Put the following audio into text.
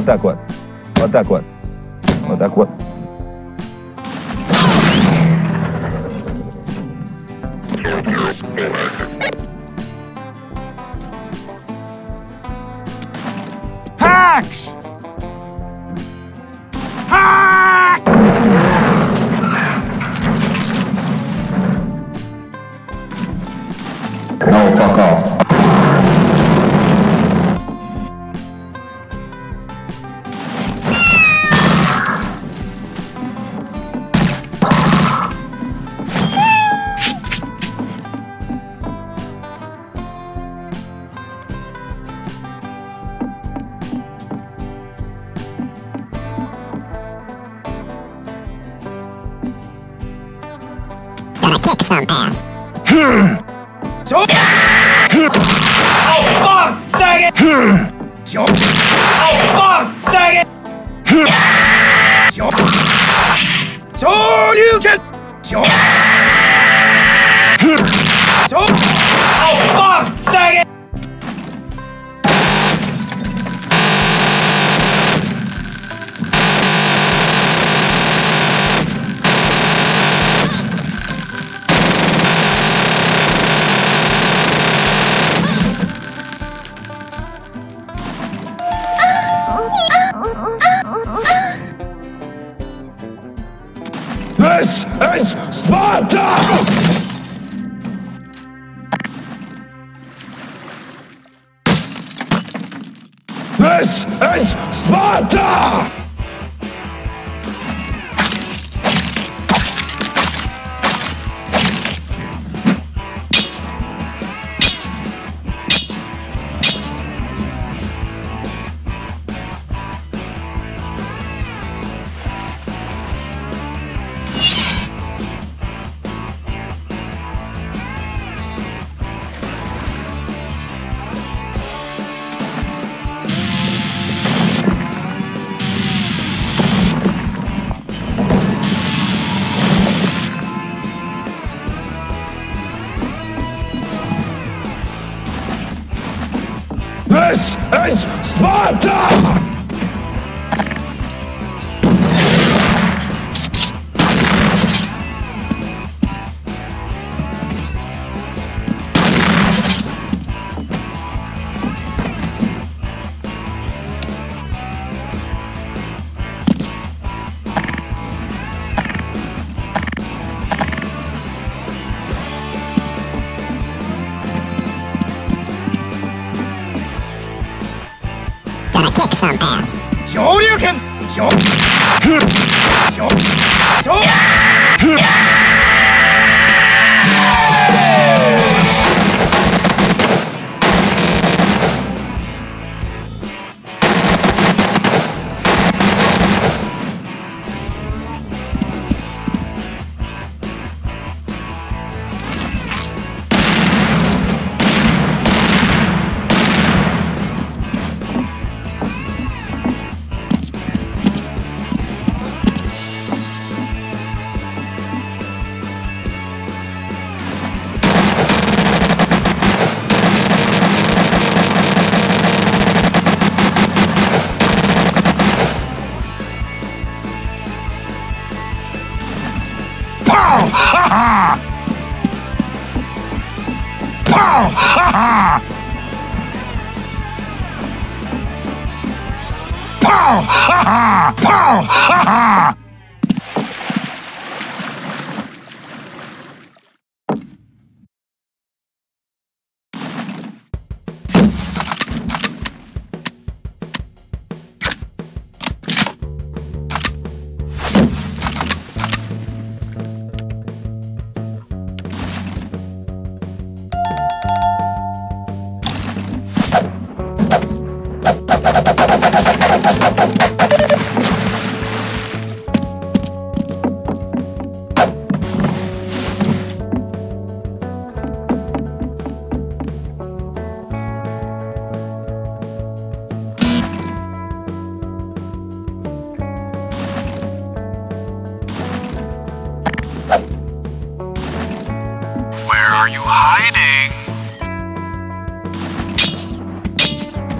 Вот так вот. Вот так вот. Вот так вот. Hacks! Hack! No, kick some ass. Joke. oh, Bob Saget! Joke. Oh, Bob Saget! Joke. Sure you can. Joke. This is Sparta! This is Sparta! kick some ass. Shoryuken! Shoryuken! Shoryuken! Ha ha! Pow! Ha ha! Pow! Ha ha! えっ?